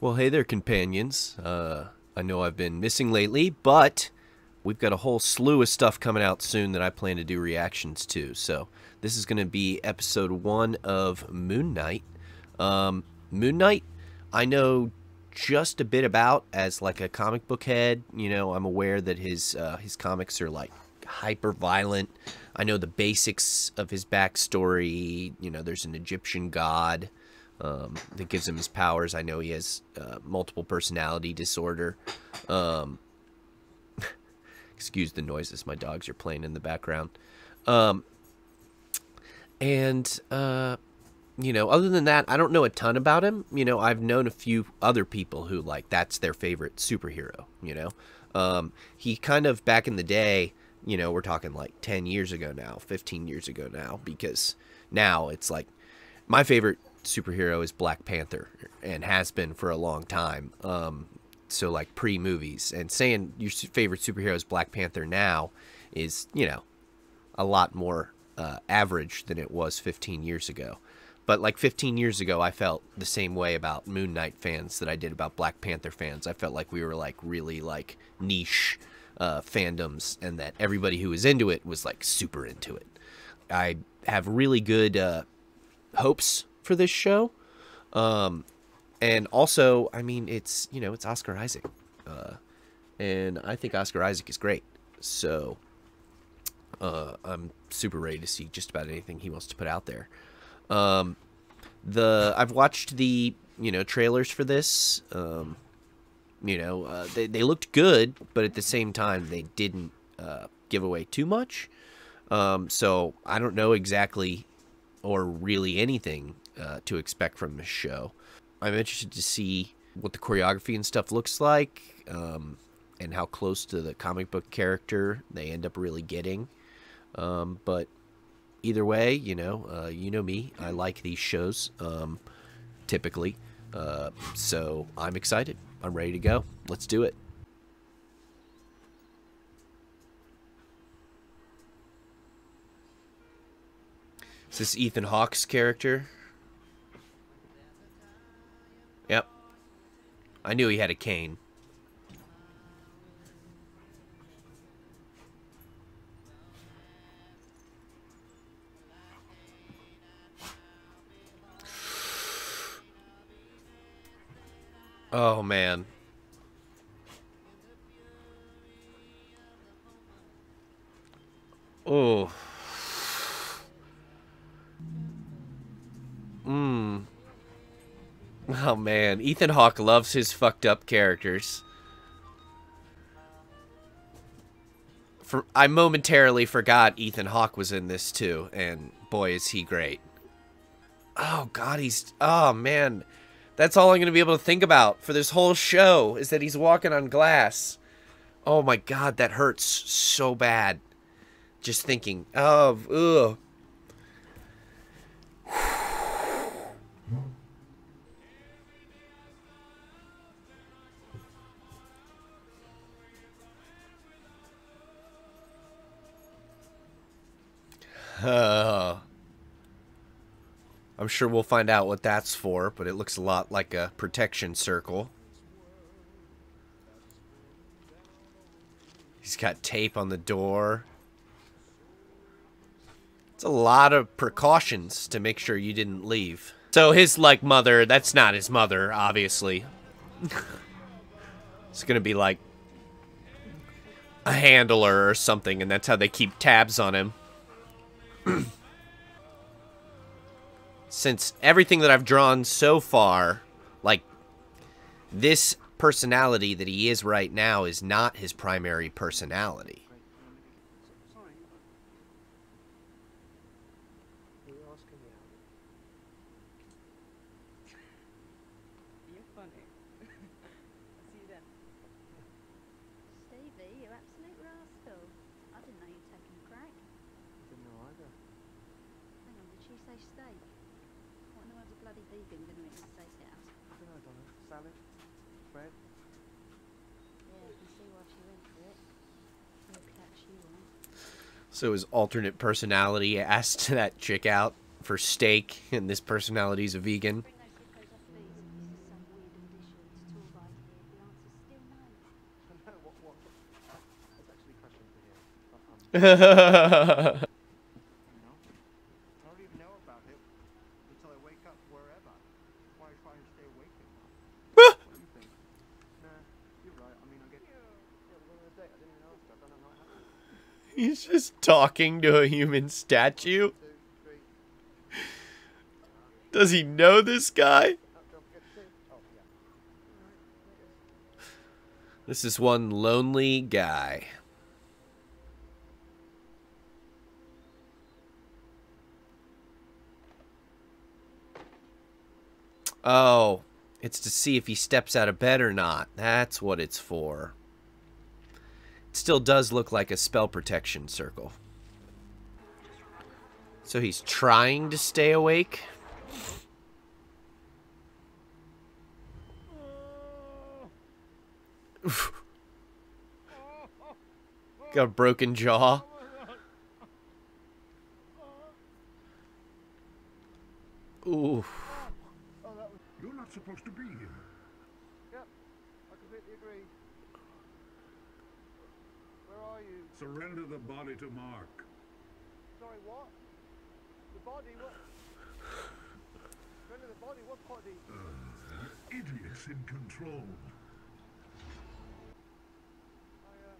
Well, hey there, companions. Uh, I know I've been missing lately, but we've got a whole slew of stuff coming out soon that I plan to do reactions to. So this is going to be episode one of Moon Knight. Um, Moon Knight, I know just a bit about as like a comic book head. You know, I'm aware that his uh, his comics are like hyper violent. I know the basics of his backstory. You know, there's an Egyptian god um, that gives him his powers. I know he has uh, multiple personality disorder. Um, excuse the noises my dogs are playing in the background. Um, and uh, you know, other than that, I don't know a ton about him. You know, I've known a few other people who like that's their favorite superhero. You know, um, he kind of back in the day. You know, we're talking like ten years ago now, fifteen years ago now, because now it's like my favorite superhero is Black Panther and has been for a long time. Um, so like pre movies and saying your favorite superhero is Black Panther now is you know a lot more uh, average than it was 15 years ago. But like 15 years ago, I felt the same way about Moon Knight fans that I did about Black Panther fans. I felt like we were like really like niche uh, fandoms, and that everybody who was into it was like super into it. I have really good uh, hopes for this show, um, and also, I mean, it's you know it's Oscar Isaac, uh, and I think Oscar Isaac is great. So uh, I'm super ready to see just about anything he wants to put out there. Um, the I've watched the you know trailers for this. Um, you know uh, they they looked good, but at the same time they didn't uh, give away too much. Um, so I don't know exactly or really anything uh, to expect from this show. I'm interested to see what the choreography and stuff looks like, um, and how close to the comic book character they end up really getting. Um, but either way, you know, uh, you know me. I like these shows um, typically. Uh, so I'm excited. I'm ready to go. Let's do it. Is this Ethan Hawke's character? I knew he had a cane. Oh, man. Oh. Oh, man. Ethan Hawke loves his fucked up characters. For, I momentarily forgot Ethan Hawke was in this, too. And, boy, is he great. Oh, God, he's... Oh, man. That's all I'm going to be able to think about for this whole show is that he's walking on glass. Oh my god, that hurts so bad. Just thinking of, ugh. Uh. I'm sure we'll find out what that's for, but it looks a lot like a protection circle. He's got tape on the door. It's a lot of precautions to make sure you didn't leave. So his, like, mother, that's not his mother, obviously. it's gonna be, like, a handler or something, and that's how they keep tabs on him. since everything that I've drawn so far, like this personality that he is right now is not his primary personality. salad? Bread? So his alternate personality asked that chick out for steak, and this personality is a vegan. He's just talking to a human statue. Does he know this guy? This is one lonely guy. Oh, it's to see if he steps out of bed or not. That's what it's for. Still does look like a spell protection circle. So he's trying to stay awake? Got a broken jaw. Ooh. You're not supposed to be here. Yep, I completely agree. Where are you? Surrender the body to Mark. Sorry, what? The body? What? Surrender the body? What body? Idiots in control. I, uh...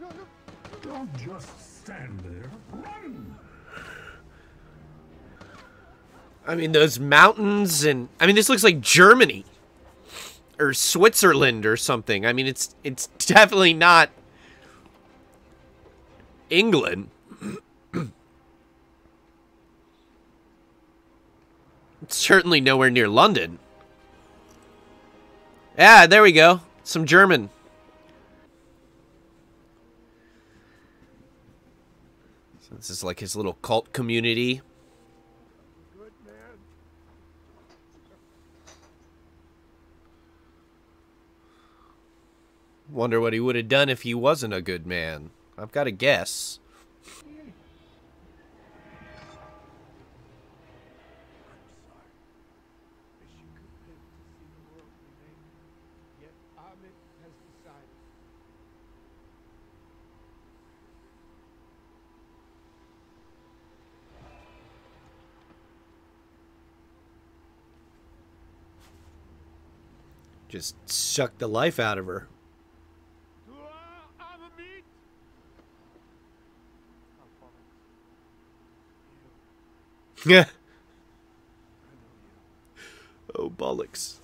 No, no, Don't just stand there. Run! I mean, those mountains and I mean, this looks like Germany or Switzerland or something. I mean, it's it's definitely not England. it's certainly nowhere near London. Yeah, there we go. Some German. This is like his little cult community. Wonder what he would have done if he wasn't a good man. I've got a guess. Just sucked the life out of her. Oh, bollocks. Yeah. Oh, bollocks.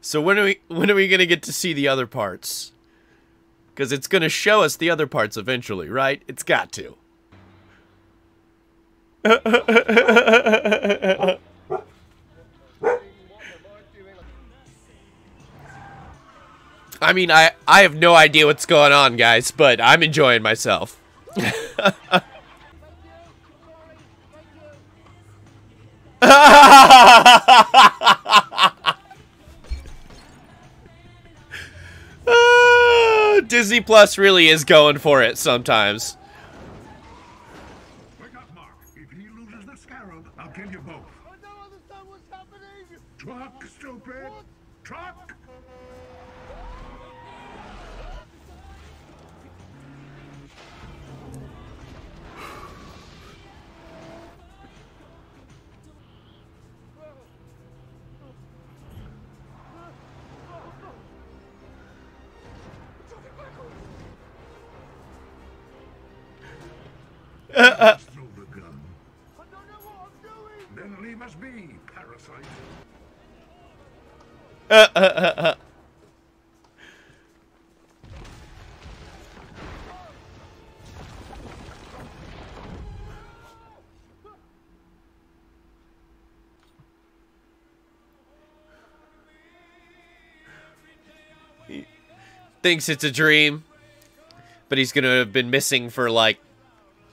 So when are we when are we gonna get to see the other parts? Because it's gonna show us the other parts eventually, right? It's got to. I mean, I I have no idea what's going on, guys, but I'm enjoying myself. Disney Plus really is going for it sometimes. Doing! Then leave us be, parasite. Thinks it's a dream, but he's gonna have been missing for like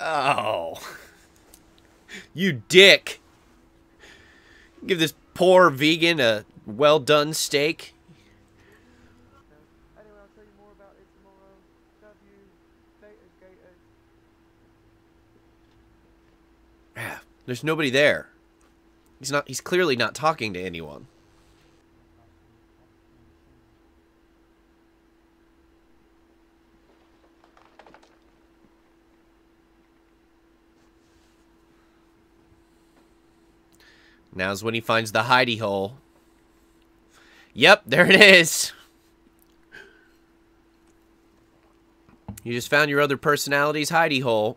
oh. You dick. Give this poor vegan a well done steak. Ah, there's nobody there. He's not he's clearly not talking to anyone. Now's when he finds the hidey hole. Yep, there it is. You just found your other personality's hidey hole.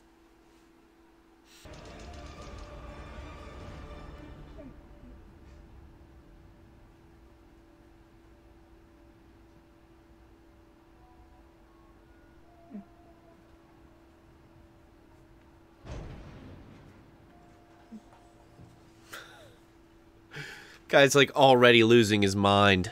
Guy's like already losing his mind.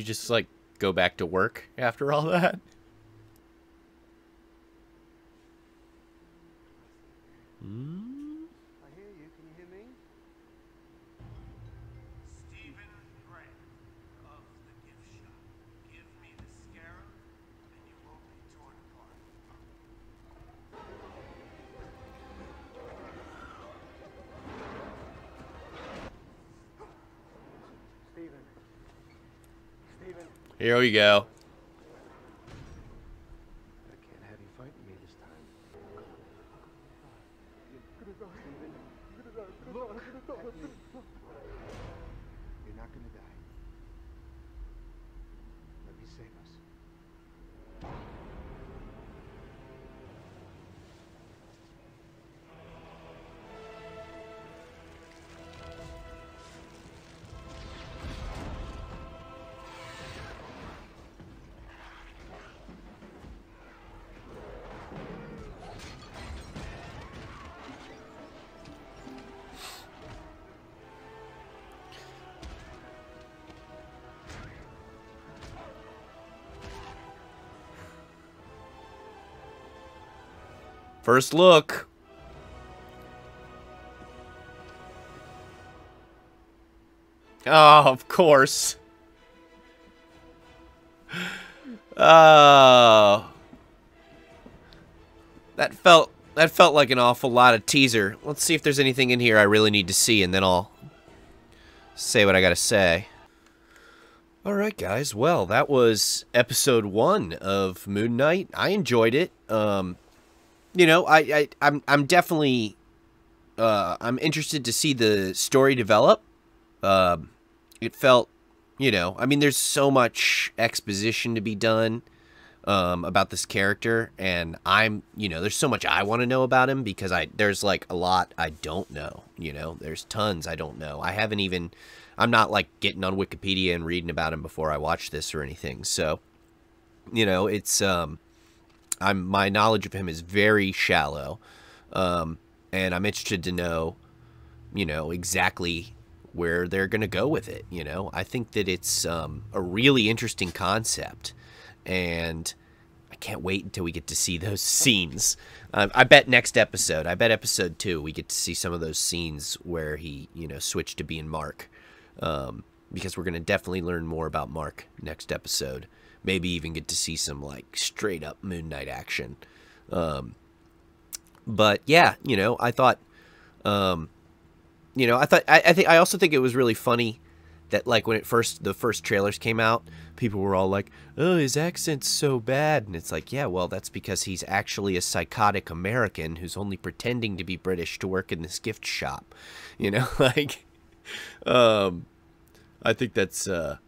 you just like go back to work after all that? Here we go. First look. Oh, of course. Oh. That felt that felt like an awful lot of teaser. Let's see if there's anything in here I really need to see and then I'll say what I got to say. All right, guys. Well, that was episode 1 of Moon Knight. I enjoyed it. Um you know, I, I I'm I'm definitely uh I'm interested to see the story develop. Um it felt, you know, I mean there's so much exposition to be done um about this character and I'm, you know, there's so much I want to know about him because I there's like a lot I don't know, you know. There's tons I don't know. I haven't even I'm not like getting on Wikipedia and reading about him before I watch this or anything. So, you know, it's um I'm my knowledge of him is very shallow, um, and I'm interested to know, you know, exactly where they're going to go with it. You know, I think that it's um, a really interesting concept, and I can't wait until we get to see those scenes. Uh, I bet next episode, I bet episode two, we get to see some of those scenes where he, you know, switched to being Mark, um, because we're going to definitely learn more about Mark next episode maybe even get to see some like straight up Moon Knight action. Um, but yeah, you know, I thought, um, you know, I thought I, I think I also think it was really funny that like when it first the first trailers came out, people were all like, "Oh, his accent's so bad," and it's like, yeah, well, that's because he's actually a psychotic American who's only pretending to be British to work in this gift shop, you know, like, um, I think that's uh,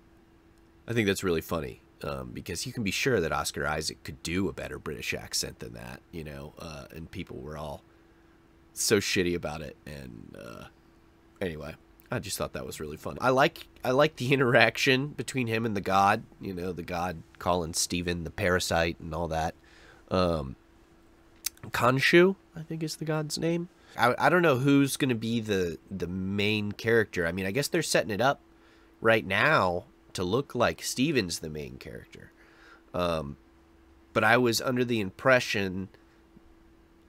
I think that's really funny um, because you can be sure that Oscar Isaac could do a better British accent than that, you know, uh, and people were all so shitty about it. And uh, anyway, I just thought that was really fun. I like I like the interaction between him and the god, you know, the god calling Steven the parasite and all that. Um, Khonshu, I think is the god's name. I, I don't know who's going to be the the main character. I mean, I guess they're setting it up right now to look like Steven's the main character. Um, but I was under the impression,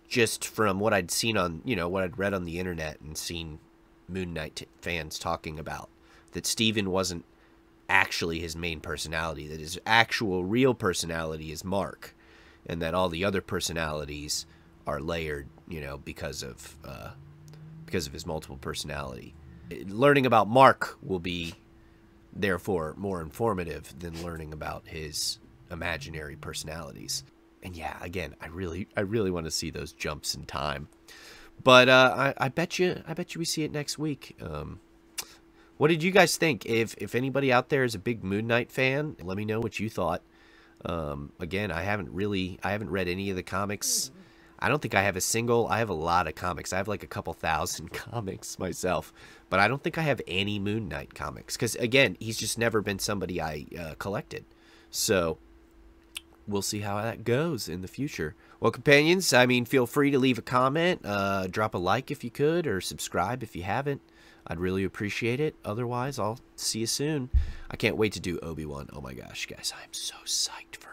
just from what I'd seen on, you know, what I'd read on the internet and seen Moon Knight fans talking about, that Steven wasn't actually his main personality, that his actual real personality is Mark, and that all the other personalities are layered, you know, because of uh, because of his multiple personality. Learning about Mark will be therefore more informative than learning about his imaginary personalities. And yeah, again, I really, I really want to see those jumps in time. But uh, I, I bet you, I bet you we see it next week. Um, what did you guys think? If if anybody out there is a big Moon Knight fan, let me know what you thought. Um, again, I haven't really, I haven't read any of the comics. I don't think I have a single. I have a lot of comics. I have like a couple thousand comics myself, but I don't think I have any Moon Knight comics because again, he's just never been somebody I uh, collected. So we'll see how that goes in the future. Well, companions, I mean, feel free to leave a comment, uh, drop a like if you could, or subscribe if you haven't. I'd really appreciate it. Otherwise, I'll see you soon. I can't wait to do Obi Wan. Oh my gosh, guys, I'm so psyched for